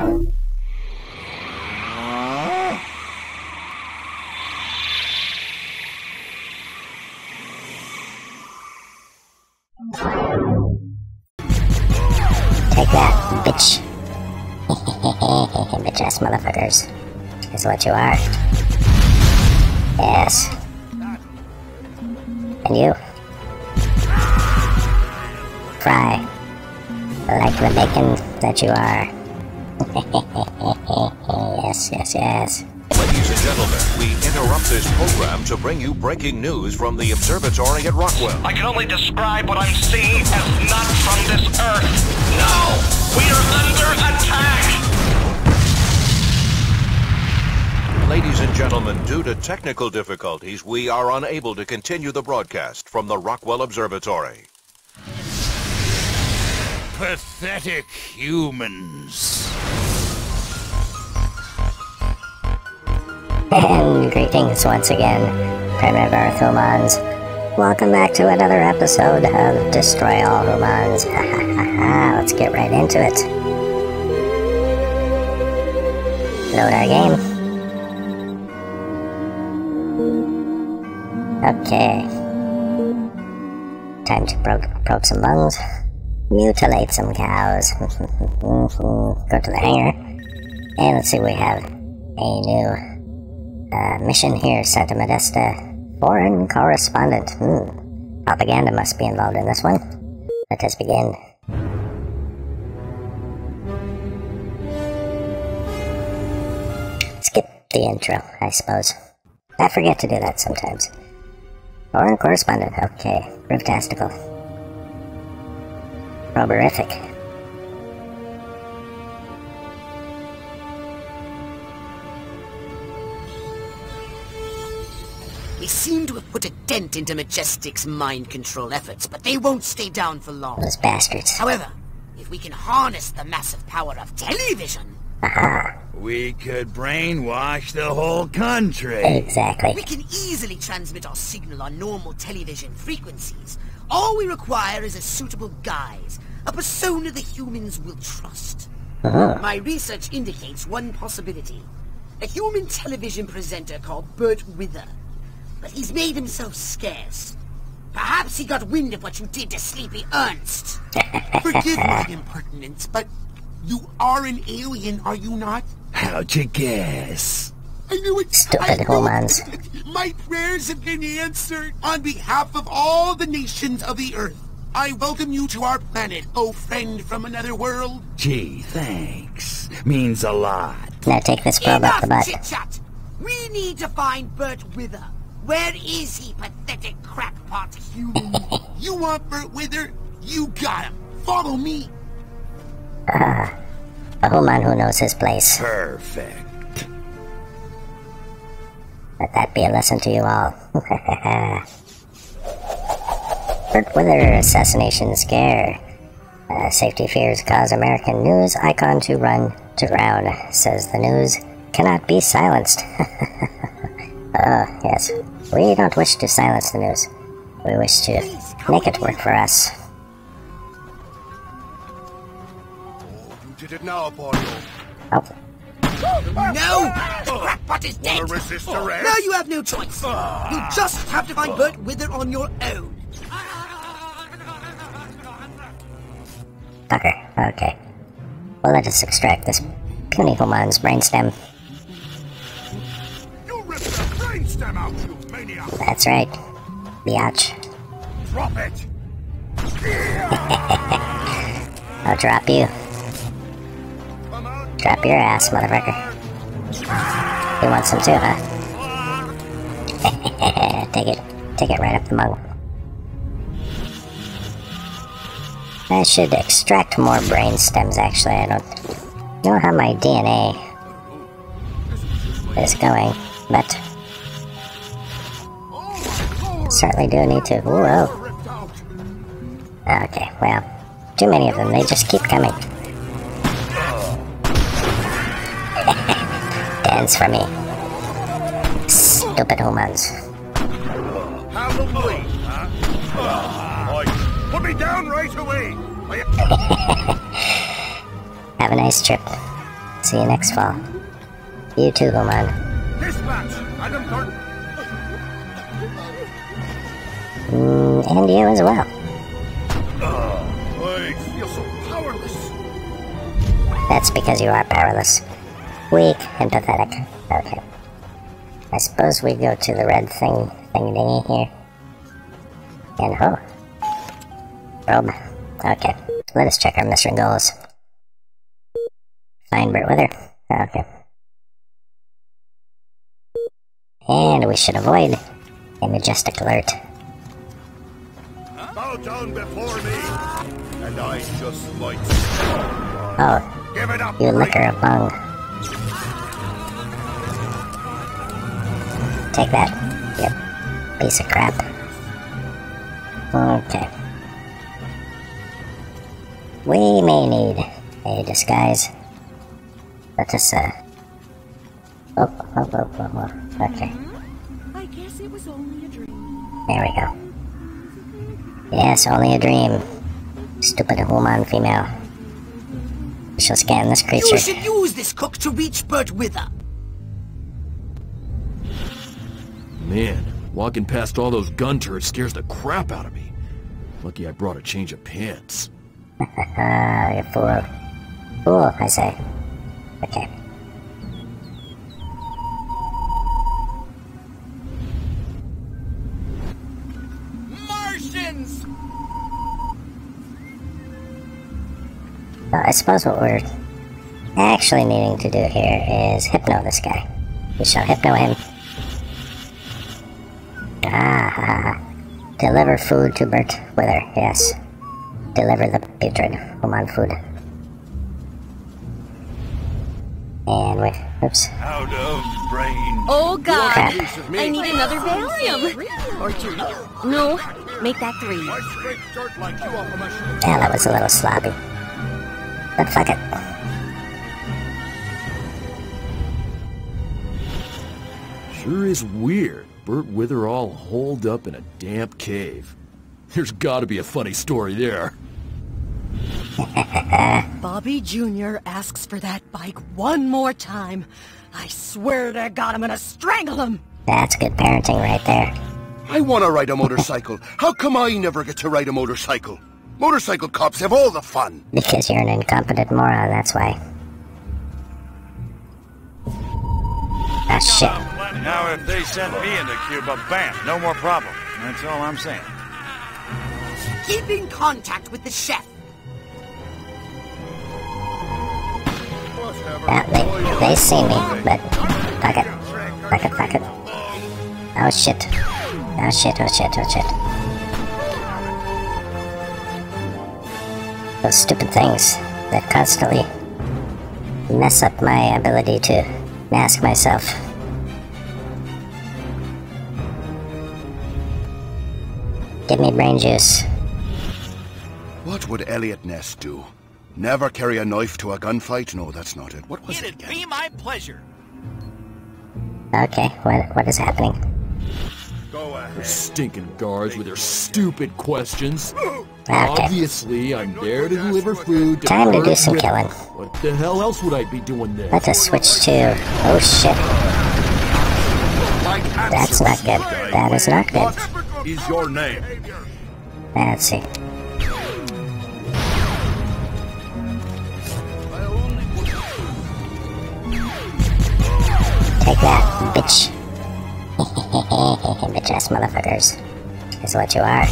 Take that, bitch. bitch ass motherfuckers. Is what you are. Yes. And you? Fry. Like the bacon that you are. yes, yes, yes. Ladies and gentlemen, we interrupt this program to bring you breaking news from the observatory at Rockwell. I can only describe what I'm seeing as not from this earth. No! We are under attack! Ladies and gentlemen, due to technical difficulties, we are unable to continue the broadcast from the Rockwell Observatory. Pathetic humans. And greetings once again, primitive humans. Welcome back to another episode of Destroy All Humans. Let's get right into it. Load our game. Okay. Time to probe, probe some lungs. Mutilate some cows. Go to the hangar. And let's see, we have a new uh, mission here, Santa Modesta. Foreign correspondent. Hmm. Propaganda must be involved in this one. Let us begin. Skip the intro, I suppose. I forget to do that sometimes. Foreign correspondent, okay. Griftastical. Roberific. We seem to have put a dent into Majestic's mind control efforts, but they won't stay down for long. Those bastards. However, if we can harness the massive power of television, uh-huh. We could brainwash the whole country. Exactly. we can easily transmit our signal on normal television frequencies. All we require is a suitable guise, a persona the humans will trust. Uh-huh. My research indicates one possibility. A human television presenter called Bert Wither. But he's made himself scarce. Perhaps he got wind of what you did to Sleepy Ernst. Forgive my impertinence, but you are an alien, are you not? How'd you guess? I knew it. Stupid I humans. it. My prayers have been answered. On behalf of all the nations of the earth, I welcome you to our planet, oh friend from another world. Gee, thanks. Means a lot. Now take this probe up the Enough butt. chit-chat! We need to find Bert Wither. Where is he, pathetic crackpot human? You want Bert Wither? You got him. Follow me. Ah, a human who knows his place. Perfect. Let that be a lesson to you all. Bert Wither assassination scare. Uh, safety fears cause American news icon to run to ground, says the news cannot be silenced. Oh, yes. We don't wish to silence the news. We wish to make it work for us. You did it now, Bardo. Oh, no! The crackpot is dead! Resist oh, arrest? Now you have no choice. Ah. You just have to find Bert Wither on your own. fucker. Okay. Well, let us extract this puny human's brainstem. You ripped the brainstem out, you maniac. That's right. Biatch. Drop it. I'll drop you. Drop your ass, motherfucker. You want some too, huh? take it. Take it right up the mug. I should extract more brain stems, actually. I don't know how my DNA is going, but certainly do need to. Whoa. Okay, well, too many of them. They just keep coming. Dance for me. Stupid humans. Bleed, huh? Oi, Put me down right away. Have a nice trip. See you next fall. You too, Human. Dispatch! Adam! Mm, and you as well. I feel so powerless. That's because you are powerless. Weak and pathetic. Okay. I suppose we go to the red thing thingy dingy here. And oh. Robe. Okay. Let us check our mission goals. Find Burt Wither. Okay. And we should avoid a majestic alert. Bow down before me, and I just might. Oh, Give it up, you liquor of bung. Take that, you piece of crap. Okay. We may need a disguise. Let us, uh... Oh, oh, oh, oh, oh. Okay, I guess it was only a dream. there we go. Yes, only a dream. Stupid human female. We shall scan this creature. You should use this cook to reach Bert Wither. Man, walking past all those gun turrets scares the crap out of me. Lucky I brought a change of pants. Ah, you fool. Fool, I say. Okay. Martians! Well, I suppose what we're actually needing to do here is hypno this guy. We shall hypno him. Ah, ha, ha, ha. Deliver food to Bert Wither, yes. Deliver the putrid human food. And we, oops. Out of brain. Oh God! Crap. I need another Valium. Or two. No, make that three. I scrape dirt like you off of my shoe. Yeah, that was a little sloppy. But fuck it. Sure is weird. Burt Witherall holed up in a damp cave. There's gotta be a funny story there. Bobby Jr. asks for that bike one more time. I swear to God, I'm gonna strangle him. That's good parenting right there. I want to ride a motorcycle. How come I never get to ride a motorcycle? Motorcycle cops have all the fun. Because you're an incompetent moron, that's why. Ah, shit. Now, if they send me into Cuba, bam, no more problem. That's all I'm saying. Keep in contact with the chef. Yeah, they, they see me, but fuck it. Fuck it, fuck it. Oh shit. Oh shit, oh shit, oh shit. Those stupid things that constantly mess up my ability to mask myself. Give me brain juice. What would Eliot Ness do? Never carry a knife to a gunfight? No, that's not it. What was it? It'd again? be my pleasure. Okay, what what is happening? Go ahead. Those stinking guards with their stupid questions. Okay. Obviously, I'm there to deliver food to Time to do some Wither. killing. What the hell else would I be doing there? Let us switch to. Oh shit. That's not good. That is not good. Is your name? See. Take that, bitch. bitch ass motherfuckers. Is what you are.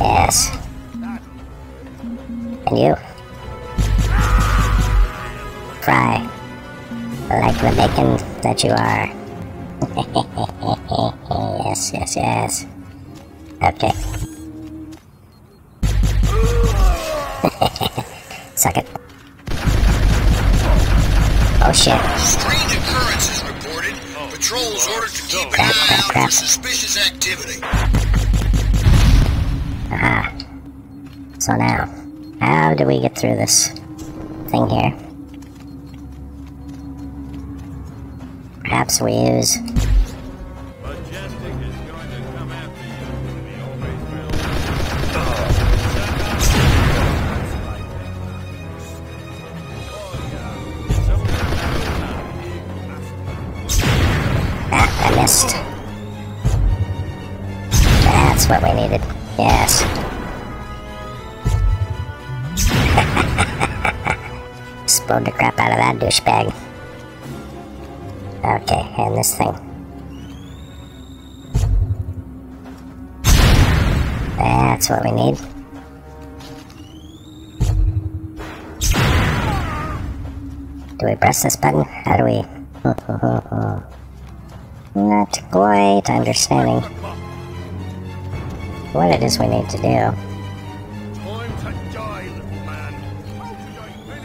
Yes. And you? Fry. Like the bacon that you are. yes, yes, yes. Okay. Suck it. Oh shit. Strange occurrences reported. Patrols ordered to keep an eye crap, out for suspicious activity. Aha. So now, how do we get through this thing here? Perhaps we use. Explode the crap out of that douchebag. Okay, and this thing. That's what we need. Do we press this button? How do we... Not quite understanding what it is we need to do.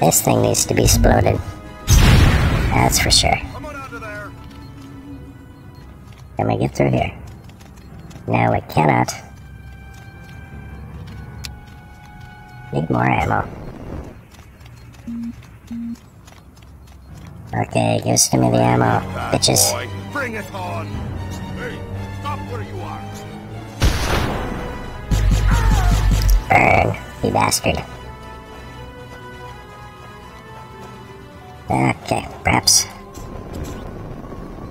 This thing needs to be exploded. That's for sure. Can we get through here? No, we cannot. Need more ammo. Okay, give to me the ammo, bitches. Bring it on! Hey, stop where you are! Burn, you bastard. Okay, uh, perhaps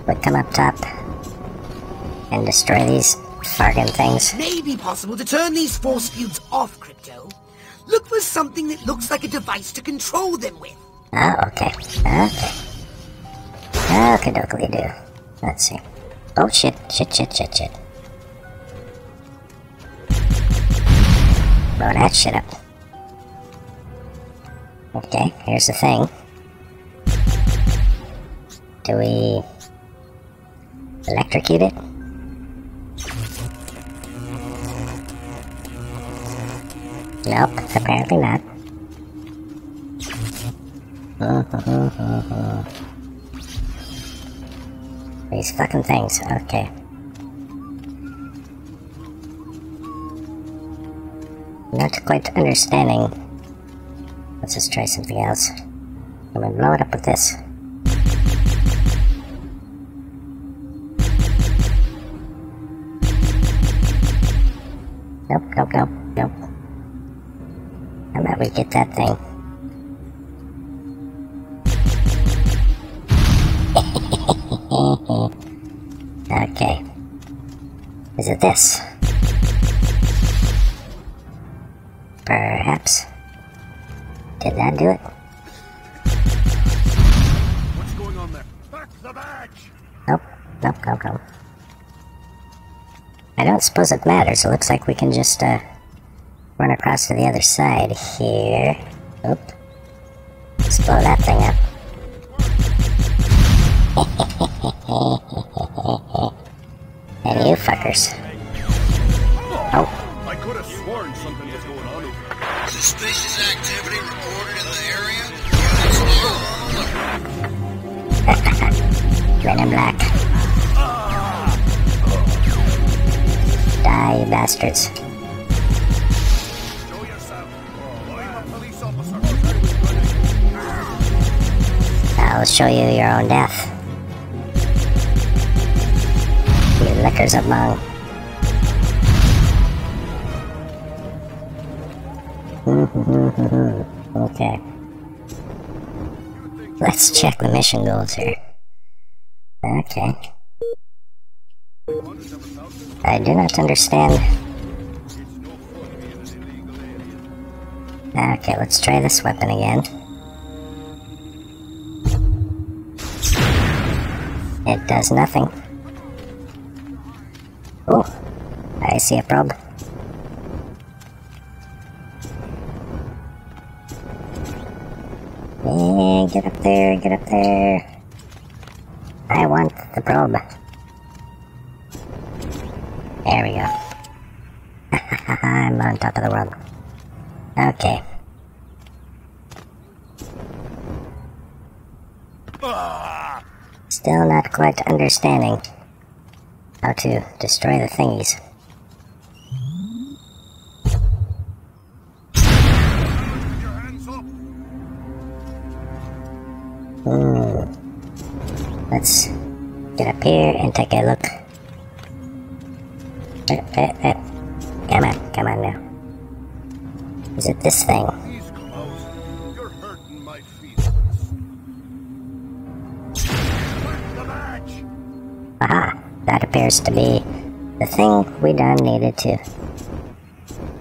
we come up top and destroy these fargan things. May be possible to turn these force fields off, Crypto. Look for something that looks like a device to control them with. Oh, okay. Okay. Okay, dokely do. Let's see. Oh shit, shit, shit, shit, shit. Blow that shit up. Okay, here's the thing. Do we electrocute it? Nope, apparently not. These fucking things, okay. Not quite understanding. Let's just try something else. I'm gonna blow it up with this. Nope, nope, nope, nope. How about we get that thing? okay. Is it this? Perhaps. Did that do it? What's going on there? Back the badge! Nope, nope, nope, nope. I don't suppose it matters. It looks like we can just, uh, run across to the other side here. Oop. Let's blow that thing up. and you fuckers. Oh, I could have sworn something was going on over there. Suspicious activity reported in the area. Units Men in Black. Die, you bastards. I'll show you your own death. You lickers of mung. okay. Let's check the mission goals here. Okay. I do not understand. Okay, let's try this weapon again. It does nothing. Oh, I see a probe. Yeah, get up there, get up there. I want the probe. There we go. I'm on top of the world. Okay. Still not quite understanding how to destroy the thingies. Hmm. Let's get up here and take a look. Eh, eh, eh. Come on, come on now. Is it this thing? He's close. You're hurting my feelings. Back the badge. Aha! that appears to be the thing we done needed to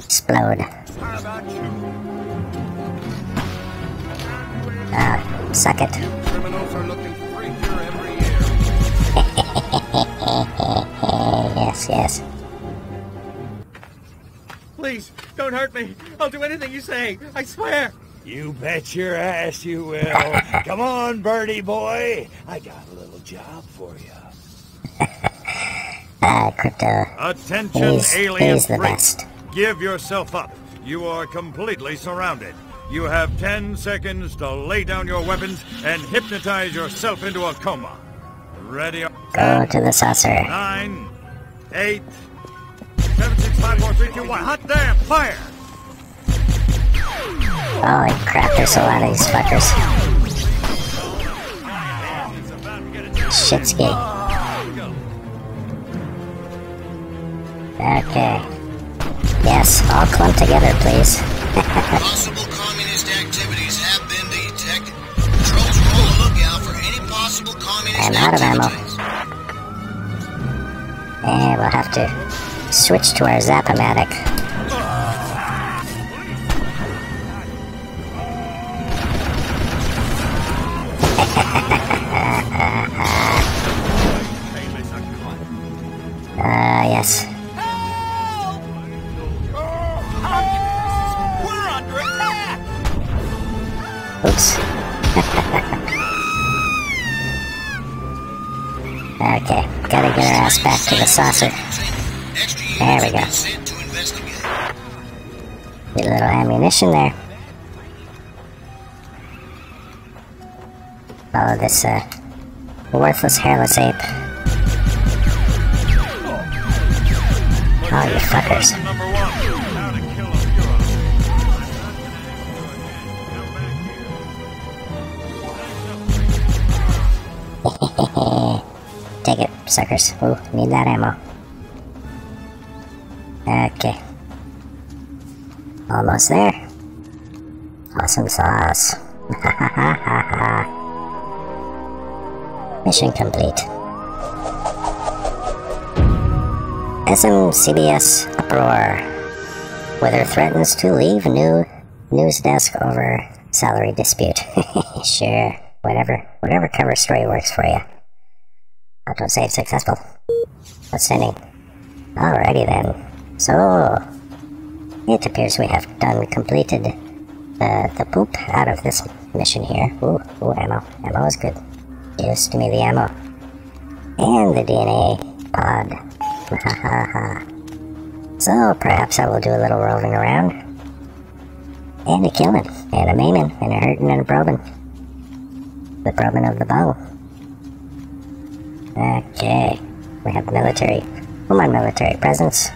explode. Ah, suck it. yes, yes. Please, don't hurt me. I'll do anything you say. I swear. You bet your ass you will. Come on, birdie boy. I got a little job for you. Ah, crypto. Attention, He's, alien he's the best. Give yourself up. You are completely surrounded. You have 10 seconds to lay down your weapons and hypnotize yourself into a coma. Ready? Go to the saucer. Nine, eight, seven, six, five, four, three, two, one. Hot damn! Fire! Holy crap, there's a lot of these fuckers. Shit's gay. Okay. Yes, all clumped together, please. Possible communist activities have been detected. Patrols are on the lookout for any possible communist I'm out of ammo. activities. And we'll have to switch to our Zapomatic. Ah, yes. We're under. Oops. okay, gotta get our ass back to the saucer. There we go. Get a little ammunition there. Follow this, uh, worthless hairless ape. Oh, you fuckers. Take it, suckers. Ooh, need that ammo. Okay. Almost there. Awesome sauce. Mission complete. SMCBS uproar. Wither threatens to leave new news desk over salary dispute. sure, whatever, whatever cover story works for you. Auto save successful. Outstanding. Alrighty then. So, it appears we have done completed uh, the poop out of this mission here. Ooh, ooh, ammo. Ammo is good. Just give me the ammo. And the DNA pod. Ha ha ha. So, perhaps I will do a little roving around. And a killing, and a maiming, and a hurting, and a probing. The probing of the bow. Okay. We have military. Come on, military presence.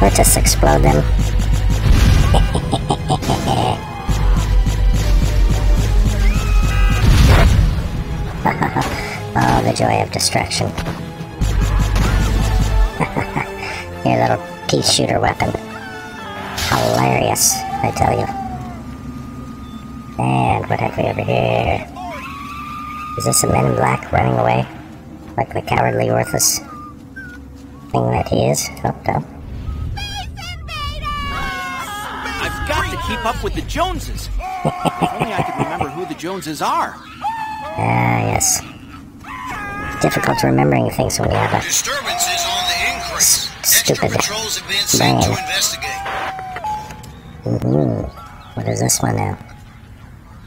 Let's just explode them. oh, the joy of destruction. Your little pea shooter weapon. Hilarious, I tell you. And what have we over here? Is this a man in black running away? Like the cowardly, worthless thing that he is? Oh, no. Keep up with the Joneses. if only I could remember who the Joneses are. Ah, yes. Difficult remembering things when you have a Disturbances on the increase. Extra stupid patrols have been sent to brain. investigate. hmm What is this one now?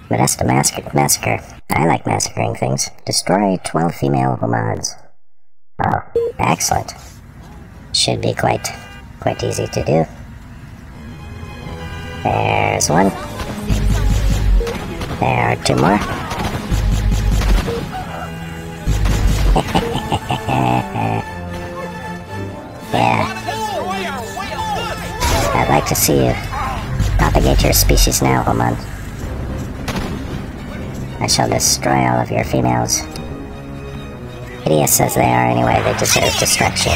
Modesta massacre. massacre. I like massacring things. Destroy 12 female homades. Oh, excellent. Should be quite, quite easy to do. There's one. There are two more. yeah. I'd like to see you propagate your species now, Oman. I shall destroy all of your females. Hideous as they are anyway, they deserve destruction.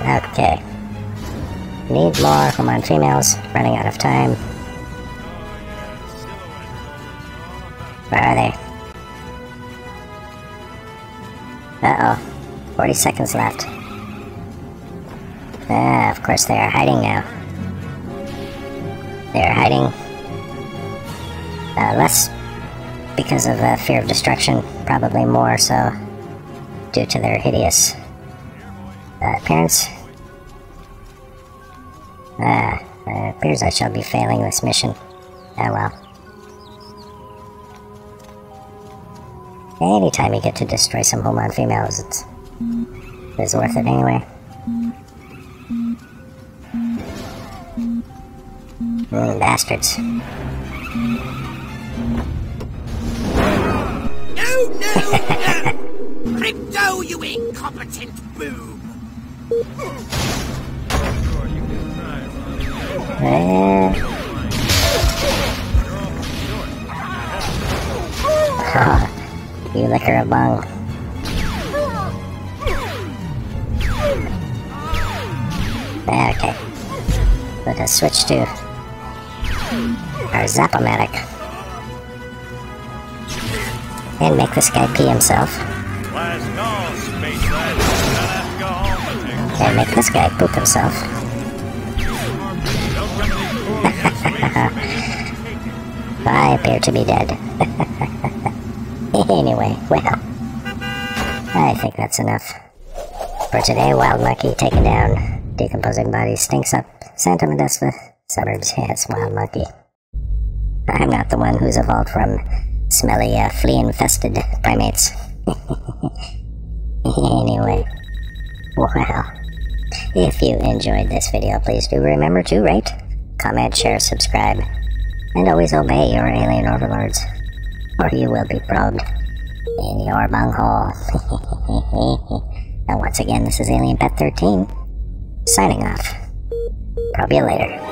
Okay. Need more Oman females, running out of time. Where are they? Uh-oh. 40 seconds left. Ah, of course they are hiding now. They are hiding. Uh, less because of uh, fear of destruction, probably more so due to their hideous uh, appearance. Ah, uh, appears I shall be failing this mission. Ah well. Anytime you get to destroy some Human females, it's, it's worth it anyway. Mm, bastards. No, no, no! Crypto, you incompetent Eh. you liquor a bung. Okay. Let us switch to our Zapomatic. And make this guy pee himself. And make this guy poop himself. I appear to be dead. anyway, well, I think that's enough. For today, Wild Monkey taken down, decomposing body stinks up Santa Modesta suburbs. Yes, Wild Monkey. I'm not the one who's evolved from smelly, uh, flea-infested primates. anyway, well, if you enjoyed this video, please do remember to rate, comment, share, subscribe, and always obey your alien overlords, or you will be probed in your bunghole. and once again, this is Alien Pet 13, signing off. Probe you later.